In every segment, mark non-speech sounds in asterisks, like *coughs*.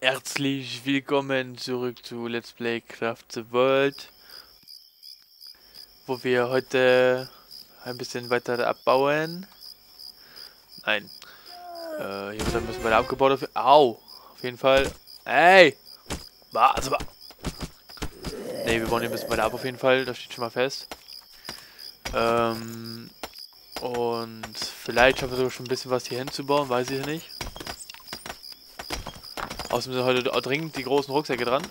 Herzlich willkommen zurück zu Let's Play Craft the World, wo wir heute ein bisschen weiter abbauen. Nein, äh, hier bisschen weiter abgebaut. Auf, au, auf jeden Fall. Ey, warte mal. Ne, wir bauen hier ein bisschen weiter ab auf jeden Fall, das steht schon mal fest. Ähm, und vielleicht schaffen wir sogar schon ein bisschen was hier hinzubauen, weiß ich nicht. Außerdem sind heute dringend die großen Rucksäcke dran.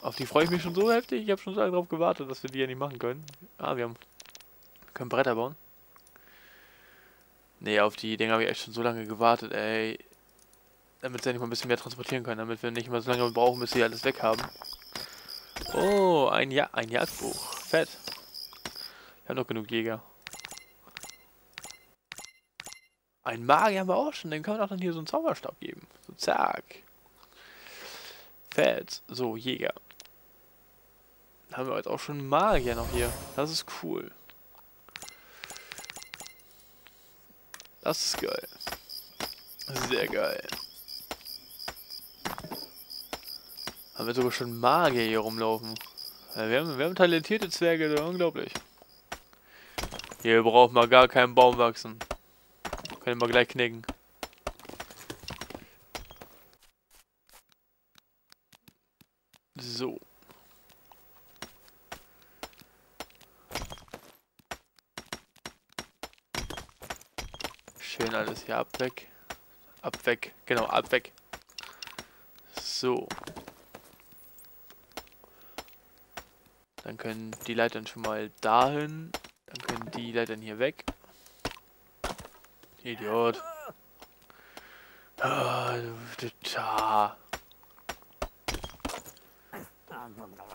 Auf die freue ich mich schon so heftig. Ich habe schon so lange darauf gewartet, dass wir die ja nicht machen können. Ah, wir haben wir können Bretter bauen. Nee, auf die Dinger habe ich echt schon so lange gewartet, ey. Damit sie endlich mal ein bisschen mehr transportieren können, damit wir nicht mehr so lange brauchen, bis sie alles weg haben. Oh, ein, ja ein Jagdbuch. Fett. Wir haben noch genug Jäger. Ein Magier haben wir auch schon, dem kann man auch dann hier so einen Zauberstab geben. So, zack. Fett. So, Jäger. Haben wir jetzt auch schon Magier noch hier. Das ist cool. Das ist geil. Sehr geil. Haben wir sogar schon Magier hier rumlaufen. wir, haben, wir haben talentierte Zwerge, unglaublich. Hier braucht man gar keinen Baum wachsen. Können wir gleich knicken. So. Schön alles hier abweg. Abweg. Genau, abweg. So. Dann können die Leitern schon mal dahin. Dann können die Leitern hier weg. Idiot. Ah,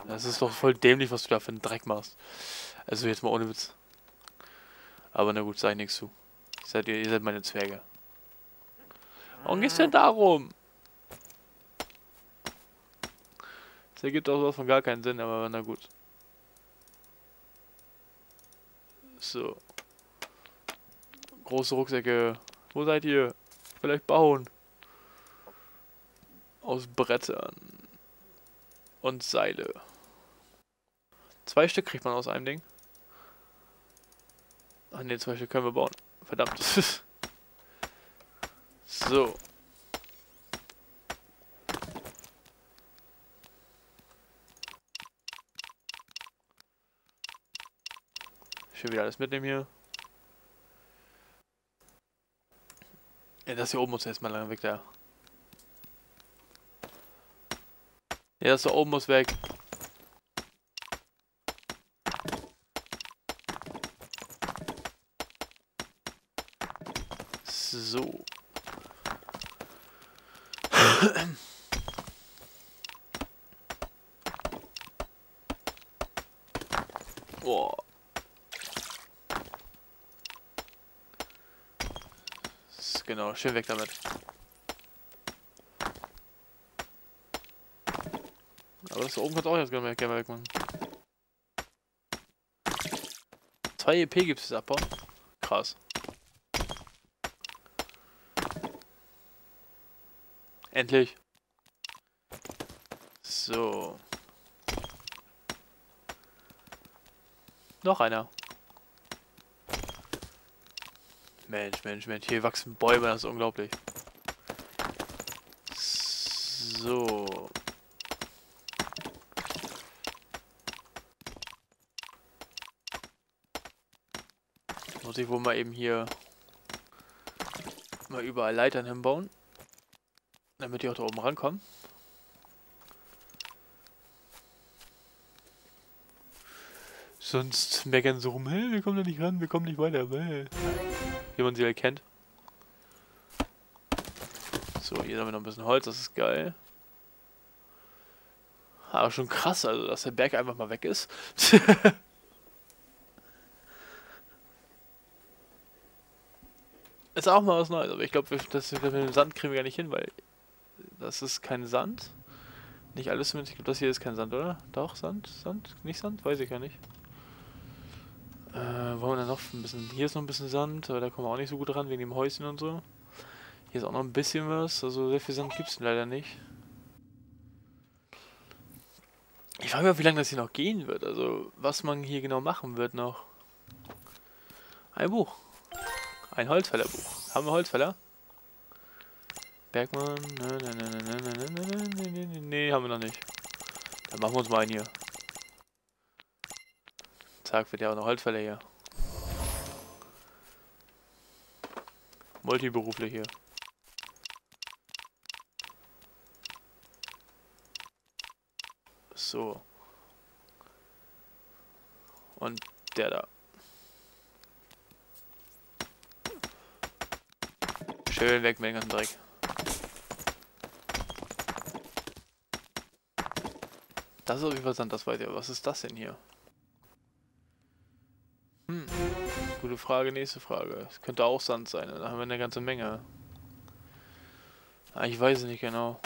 das ist doch voll dämlich, was du da für einen Dreck machst. Also jetzt mal ohne Witz. Aber na gut, sag ich nichts zu. Seid ihr, ihr seid meine Zwerge. Warum geht's denn darum? Das ergibt auch was von gar keinen Sinn, aber na gut. So. Große Rucksäcke. Wo seid ihr? Vielleicht bauen. Aus Brettern. Und Seile. Zwei Stück kriegt man aus einem Ding. Ach ne, zwei Stück können wir bauen. Verdammt. *laughs* so. Schön wieder alles mitnehmen hier. Ja, das hier oben muss erstmal lange weg, da. Ja, das da oben muss weg. So. Boah. Genau, schön weg damit. Aber das da oben kannst du auch jetzt gerne mal wegmachen. 2 EP gibt es abbauen. Krass. Endlich. So. Noch einer. Mensch, Mensch, Mensch. Hier wachsen Bäume, das ist unglaublich. So. Muss ich wohl mal eben hier mal überall Leitern hinbauen. Damit die auch da oben rankommen. Sonst meckern sie rum, hey, wir kommen da nicht ran, wir kommen nicht weiter. Wie man sie halt kennt. So, hier haben wir noch ein bisschen Holz, das ist geil. Aber schon krass, also, dass der Berg einfach mal weg ist. *laughs* ist auch mal was Neues, aber ich glaube, das mit dem Sand kriegen wir gar nicht hin, weil das ist kein Sand. Nicht alles zumindest. Ich glaube, das hier ist kein Sand, oder? Doch, Sand? Sand? Nicht Sand? Weiß ich gar nicht. Äh, wollen wir dann noch ein bisschen... Hier ist noch ein bisschen Sand, aber da kommen wir auch nicht so gut ran, wegen dem Häuschen und so. Hier ist auch noch ein bisschen was, also sehr viel Sand gibt es leider nicht. Ich frage mich, wie lange das hier noch gehen wird. Also, was man hier genau machen wird noch. Ein Buch. Ein Holzfällerbuch. Haben wir Holzfäller? Bergmann. Nee, haben wir noch nicht. Dann machen wir uns mal einen hier. Zack, wird ja auch noch Holzfäller hier. Multiberufler hier. So. Und der da. Schön weg mit dem ganzen Dreck. Das ist auf jeden Fall Sand, das weiß ich. Was ist das denn hier? Hm. Gute Frage, nächste Frage. Es könnte auch Sand sein, da haben wir eine ganze Menge. Ah, ich weiß es nicht genau.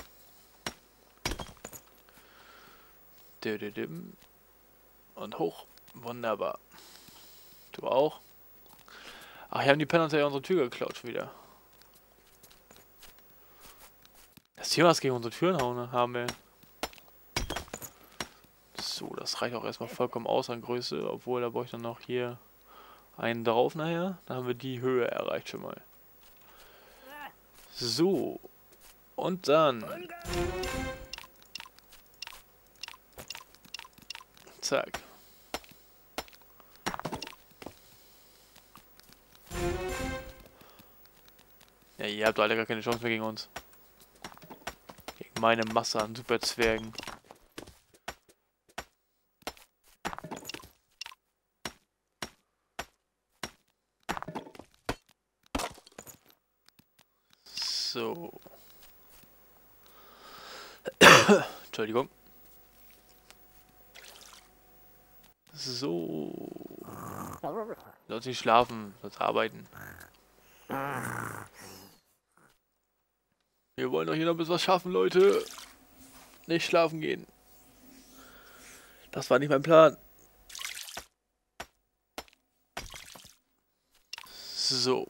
Und hoch. Wunderbar. Du auch? Ach, hier haben die Penner uns ja unsere Tür geklaut schon wieder. Das Thema was gegen unsere Türen hauen, haben wir. So, das reicht auch erstmal vollkommen aus an Größe, obwohl da brauche ich dann noch hier einen drauf nachher. Dann haben wir die Höhe erreicht schon mal. So. Und dann Zack. Ja, ihr habt alle gar keine Chance mehr gegen uns. Gegen meine Masse an Superzwergen. So. *coughs* Entschuldigung. So. Sollst nicht schlafen, sollst arbeiten. Wir wollen doch hier noch ein bisschen was schaffen, Leute. Nicht schlafen gehen. Das war nicht mein Plan. So.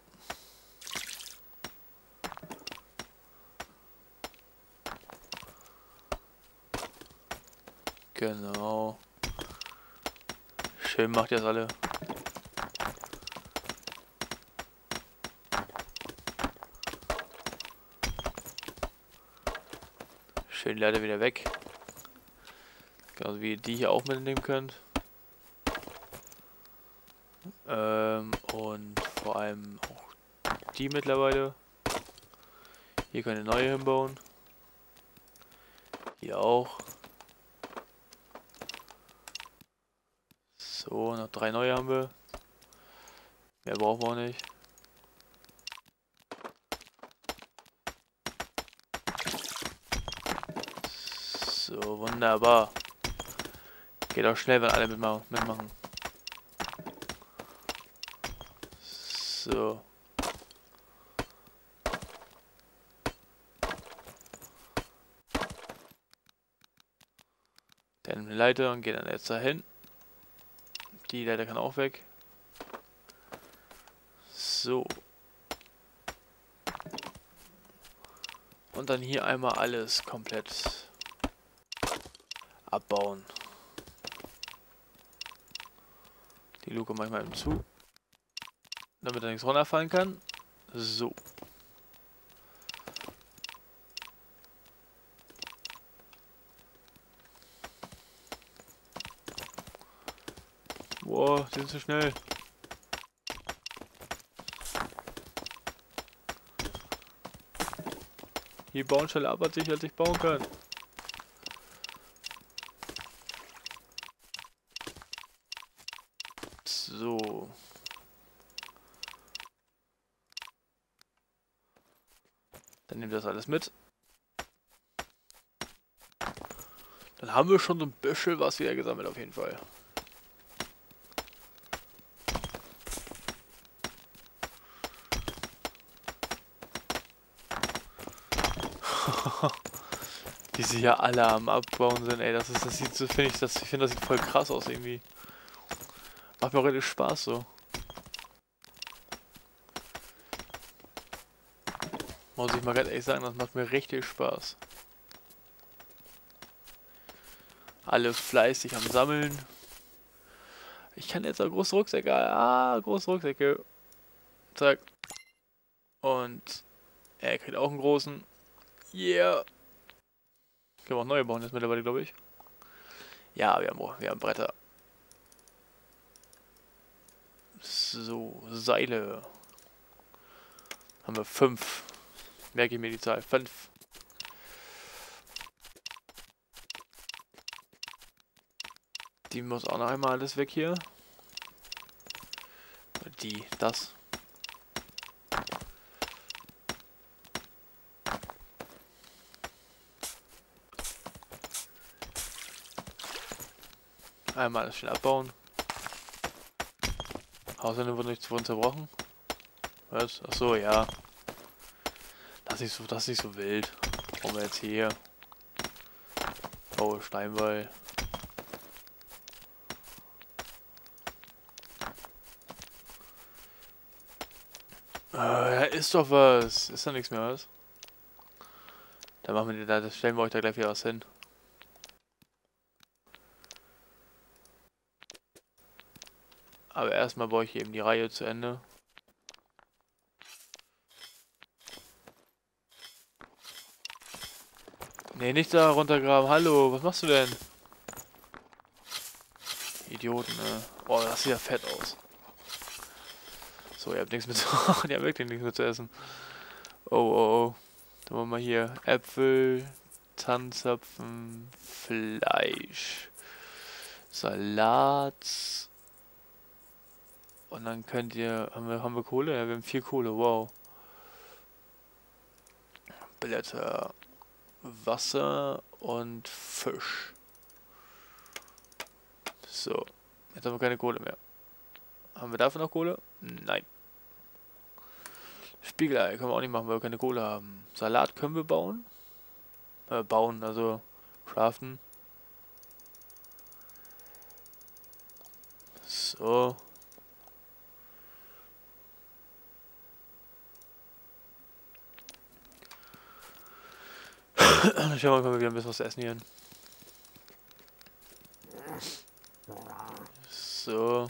Genau. Schön macht ihr das alle. Schön leider wieder weg. Genauso wie ihr die hier auch mitnehmen könnt. Ähm, und vor allem auch die mittlerweile. Hier könnt ihr neue hinbauen. Hier auch. Drei neue haben wir. Mehr brauchen wir auch nicht. So, wunderbar. Geht auch schnell, wenn alle mitmachen. So. Dann Leiter und geht dann jetzt dahin. Die Leiter kann auch weg. So. Und dann hier einmal alles komplett abbauen. Die Luke manchmal eben zu. Damit da nichts runterfallen kann. So. Boah, die sind zu schnell. Die bauen schneller ab, als ich, als ich bauen kann. So. Dann nehmen wir das alles mit. Dann haben wir schon so ein bisschen was wieder gesammelt auf jeden Fall. *laughs* Wie sie ja alle am Abbauen sind, ey. Das ist, das sieht so, finde ich, das, ich finde, das sieht voll krass aus irgendwie. Macht mir auch richtig Spaß so. Muss ich mal ganz ehrlich sagen, das macht mir richtig Spaß. Alle fleißig am Sammeln. Ich kann jetzt auch große Rucksäcke. Ah, große Rucksäcke. Zack. Und er kriegt auch einen großen. Yeah. Können wir auch neue bauen jetzt mittlerweile, glaube ich. Ja, wir haben, wir haben Bretter. So, Seile. Haben wir fünf. Merke ich mir die Zahl. Fünf. Die muss auch noch einmal alles weg hier. Die, das. Einmal alles schön abbauen. Hauswände wurden nicht wurden zerbrochen. Was? Achso, ja. Das ist nicht so, das ist nicht so wild. Warum wir jetzt hier? Oh, Steinwall. Äh, ja, ist doch was. Ist da nichts mehr was? Da machen wir da, stellen wir euch da gleich wieder was hin. Aber erstmal baue ich eben die Reihe zu Ende. Nee, nicht da runtergraben. Hallo, was machst du denn? Idioten, ne? Boah, das sieht ja fett aus. So, ihr habt nichts mit zu *laughs* ihr habt wirklich nichts mit zu essen. Oh, oh, oh. Dann machen wir hier Äpfel, Tanzapfen, Fleisch, Salat. Und dann könnt ihr, haben wir, haben wir Kohle? Ja, wir haben viel Kohle, wow. Blätter, Wasser und Fisch. So, jetzt haben wir keine Kohle mehr. Haben wir dafür noch Kohle? Nein. Spiegelei können wir auch nicht machen, weil wir keine Kohle haben. Salat können wir bauen. Äh, bauen, also craften. So. Wir mal, können wir wieder ein bisschen was essen hier. So.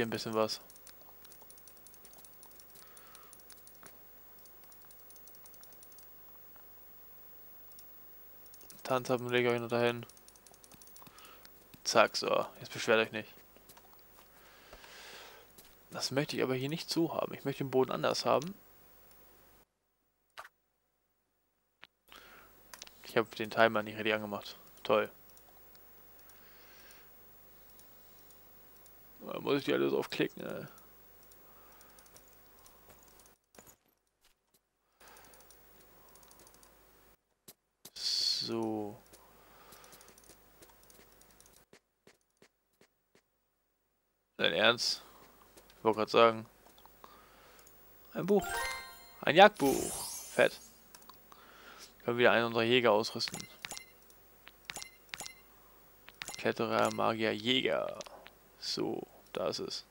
hier ein bisschen was. Tanzhappen lege ich euch noch dahin. Zack, so. Jetzt beschwert euch nicht. Das möchte ich aber hier nicht so haben. Ich möchte den Boden anders haben. Ich habe den Timer nicht richtig angemacht. Toll. Da muss ich die alles aufklicken, ey. So. Dein Ernst? Ich wollte gerade sagen. Ein Buch. Ein Jagdbuch. Fett. Können wir wieder einen unserer Jäger ausrüsten. Kletterer, Magier, Jäger. So. Da ist es.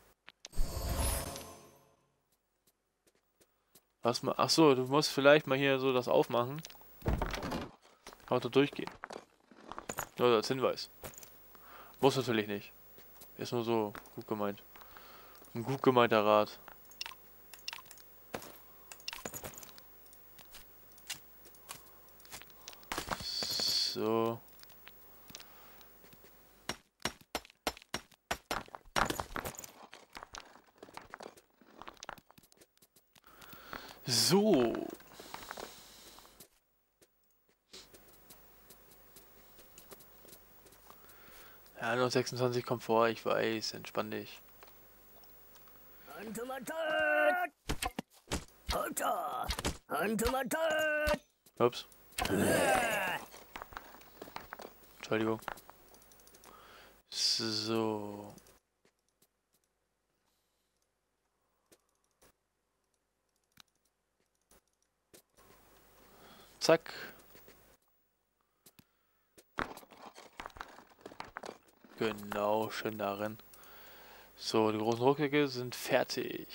Was mal. Ach so, du musst vielleicht mal hier so das aufmachen. Auto durchgehen. Nur als Hinweis. Muss natürlich nicht. Ist nur so gut gemeint. Ein gut gemeinter Rat. So. So. Ja, nur 26 kommt vor, ich weiß, entspann dich. Ups. Entschuldigung. So. Zack. Genau, schön darin. So, die großen Rucksäcke sind fertig.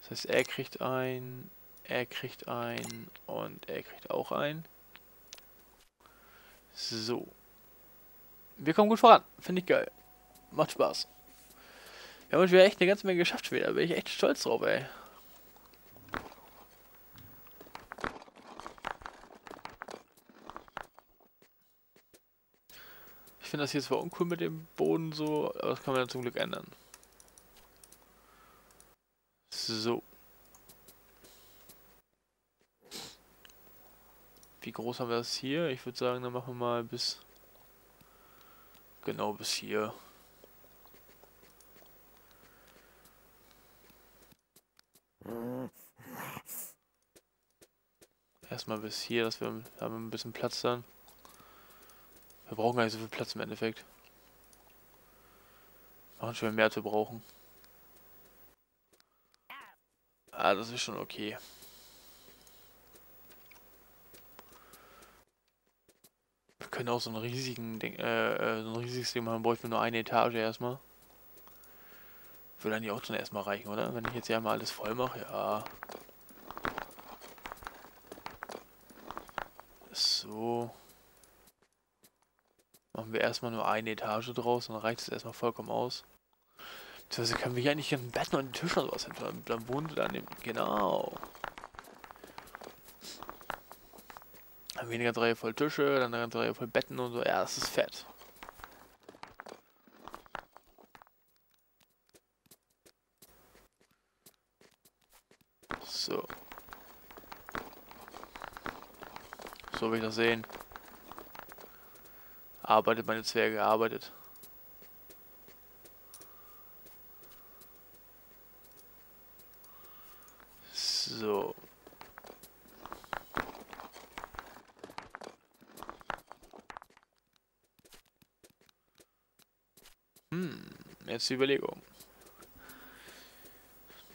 Das heißt, er kriegt ein, Er kriegt ein und er kriegt auch ein. So. Wir kommen gut voran. Finde ich geil. Macht Spaß. Wir haben uns wieder echt eine ganze Menge geschafft wieder. Bin ich echt stolz drauf, ey. Finde das hier zwar uncool mit dem Boden so, aber das kann man dann zum Glück ändern. So. Wie groß haben wir das hier? Ich würde sagen, dann machen wir mal bis... Genau bis hier. Erstmal bis hier, dass wir haben ein bisschen Platz dann. Wir brauchen gar nicht so viel Platz im Endeffekt. Machen schon mehr, wir brauchen. Ah, das ist schon okay. Wir können auch so einen riesigen Ding, äh, äh so ein riesiges Ding machen, bräuchten wir nur eine Etage erstmal. Würde eigentlich auch dann erstmal reichen, oder? Wenn ich jetzt hier einmal alles voll mache, ja. So. Machen wir erstmal nur eine Etage draus, dann reicht es erstmal vollkommen aus. Beziehungsweise können wir hier eigentlich ein Bett und einen Tisch oder sowas. Dann wohnen sie dann Genau. Haben wir eine ganze Reihe voll Tische, dann eine ganze Reihe voll Betten und so. Ja, das ist fett. So. So will ich das sehen. Arbeitet meine Zwerge, arbeitet. So. Hm, jetzt die Überlegung.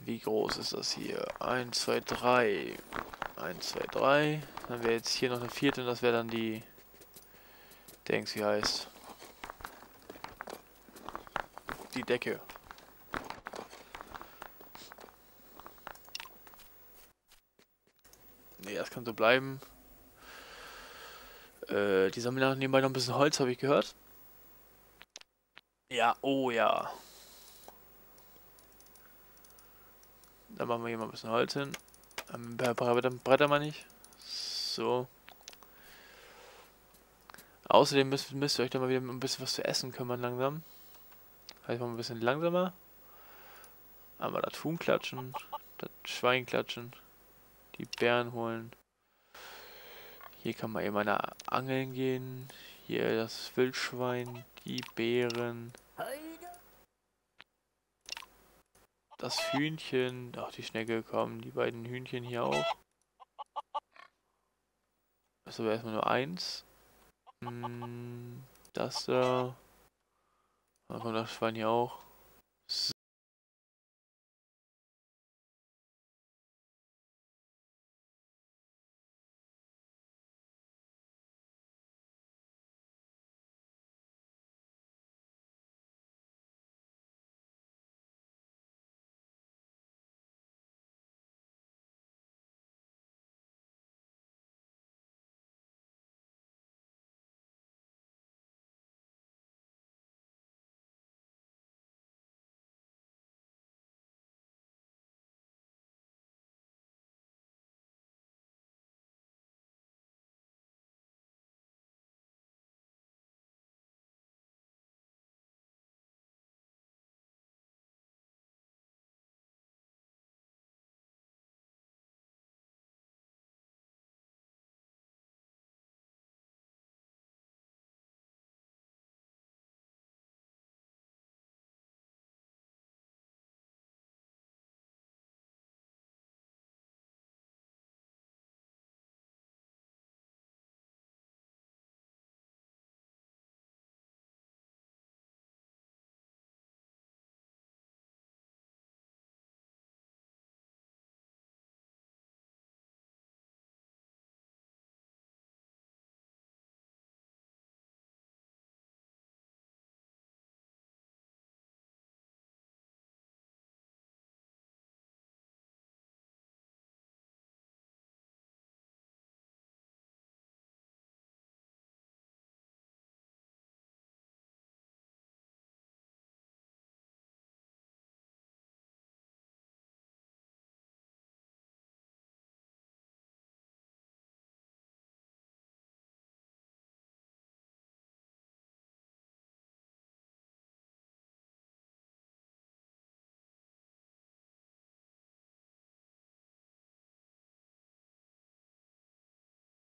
Wie groß ist das hier? 1, 2, 3. 1, 2, 3. Dann wäre jetzt hier noch eine vierte und das wäre dann die... Dings, wie heißt. Die Decke. Nee, das kann so bleiben. Äh, die sammeln nebenbei noch ein bisschen Holz, habe ich gehört. Ja, oh ja. Dann machen wir hier mal ein bisschen Holz hin. Ähm, Bretter, Bretter mal nicht. So. Außerdem müsst, müsst ihr euch da mal wieder ein bisschen was zu essen kümmern langsam. Vielleicht mal ein bisschen langsamer. Einmal das Huhn klatschen, das Schwein klatschen, die Bären holen. Hier kann man eben eine angeln gehen. Hier das Wildschwein, die Bären. Das Hühnchen. Ach, die Schnecke kommen. Die beiden Hühnchen hier auch. Ist aber erstmal nur eins. Hm, das da. Dann kommt das Schwein hier auch.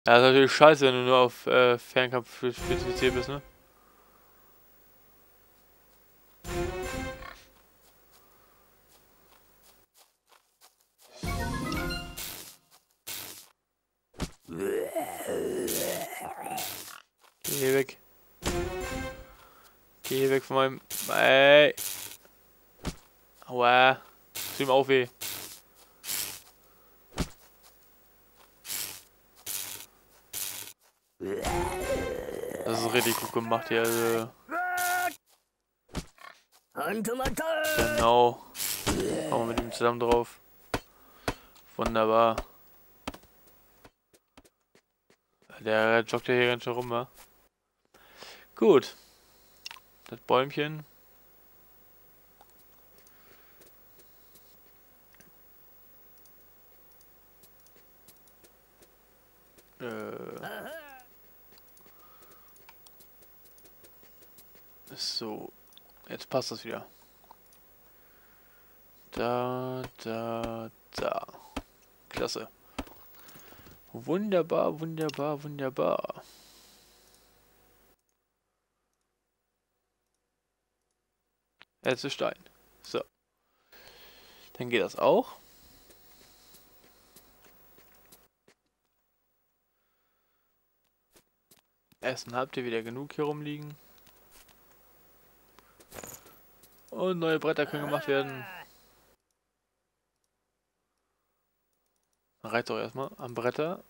Ja, ist natürlich scheiße, wenn du nur auf äh, Fernkampf spezifiziert bist, ne? Geh weg. Geh weg von meinem... Ey. Aua. Tut ihm auch weh. Das ist richtig gut gemacht hier. Also. Genau. Kommen wir mit ihm zusammen drauf. Wunderbar. Der joggt ja hier ganz schön rum, wa? Gut. Das Bäumchen. Äh. So. Jetzt passt das wieder. Da, da, da. Klasse. Wunderbar, wunderbar, wunderbar. Jetzt ist Stein. So. Dann geht das auch. Essen habt ihr wieder genug hier rumliegen. Und neue Bretter können gemacht werden. Reizt doch erstmal am Bretter.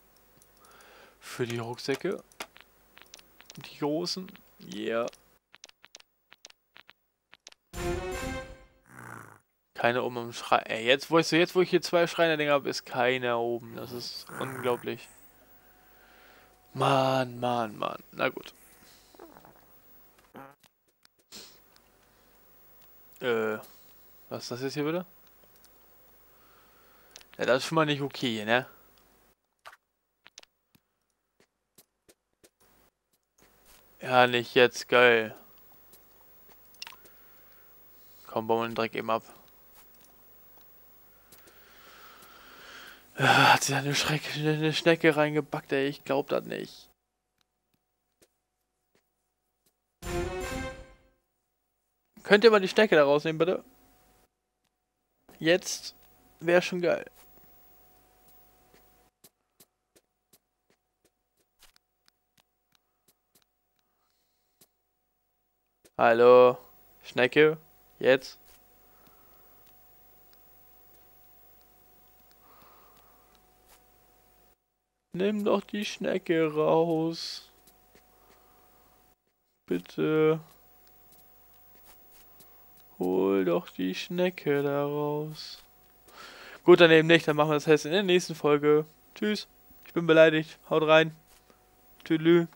Für die Rucksäcke. Die großen. Yeah. Keiner oben im Schrein. Ey, jetzt, jetzt, wo ich hier zwei Schreiner-Dinger habe, ist keiner oben. Das ist unglaublich. Mann, Mann, Mann. Na gut. Äh, was ist das jetzt hier wieder? Ja, das ist schon mal nicht okay, ne? Ja, nicht jetzt, geil. Komm, bauen wir den Dreck eben ab. Ja, hat sich eine, Schreck, eine Schnecke reingebackt, ey. Ich glaub das nicht. Könnt ihr mal die Schnecke da rausnehmen, bitte? Jetzt wäre schon geil. Hallo, Schnecke, jetzt. Nimm doch die Schnecke raus. Bitte. Hol doch die Schnecke da raus. Gut, dann eben nicht. Dann machen wir das Test in der nächsten Folge. Tschüss. Ich bin beleidigt. Haut rein. Tschüss.